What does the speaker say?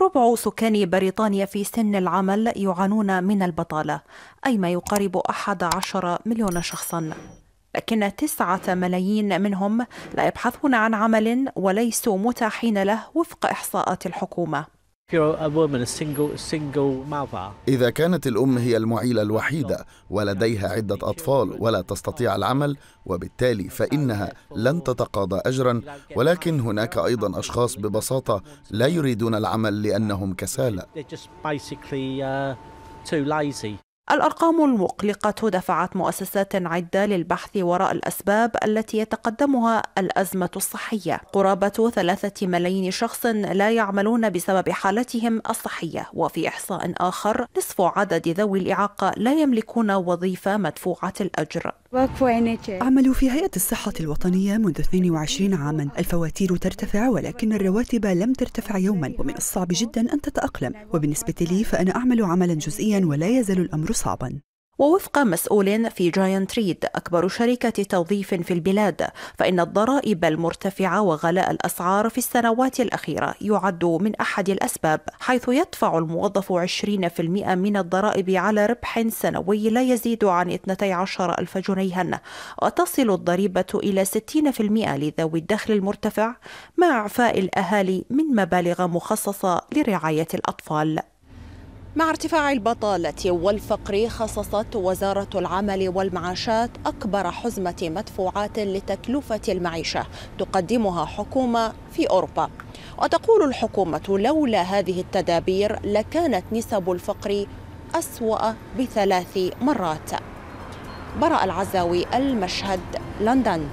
ربع سكان بريطانيا في سن العمل يعانون من البطالة أي ما يقارب 11 مليون شخصا. لكن تسعة ملايين منهم لا يبحثون عن عمل وليسوا متاحين له وفق إحصاءات الحكومة. إذا كانت الأم هي المعيلة الوحيدة ولديها عدة أطفال ولا تستطيع العمل وبالتالي فإنها لن تتقاضى أجرا ولكن هناك أيضا أشخاص ببساطة لا يريدون العمل لأنهم كسالى. الأرقام المقلقة دفعت مؤسسات عدة للبحث وراء الأسباب التي يتقدمها الأزمة الصحية. قرابة ثلاثة ملايين شخص لا يعملون بسبب حالتهم الصحية وفي إحصاء آخر نصف عدد ذوي الإعاقة لا يملكون وظيفة مدفوعة الأجر. أعمل في هيئة الصحة الوطنية منذ 22 عاما. الفواتير ترتفع ولكن الرواتب لم ترتفع يوما. ومن الصعب جدا أن تتأقلم. وبالنسبة لي فأنا أعمل عملا جزئيا ولا يزال الأمر صعبا ووفق مسؤول في جاينت ريد أكبر شركة توظيف في البلاد فإن الضرائب المرتفعة وغلاء الأسعار في السنوات الأخيرة يعد من أحد الأسباب حيث يدفع الموظف 20% من الضرائب على ربح سنوي لا يزيد عن 12 ألف جنيها. وتصل الضريبة إلى 60% لذوي الدخل المرتفع مع إعفاء الأهالي من مبالغ مخصصة لرعاية الأطفال. مع ارتفاع البطالة والفقر خصصت وزارة العمل والمعاشات أكبر حزمة مدفوعات لتكلفة المعيشة تقدمها حكومة في أوروبا. وتقول الحكومة لولا هذه التدابير لكانت نسب الفقر أسوأ بثلاث مرات. براء العزاوي المشهد لندن.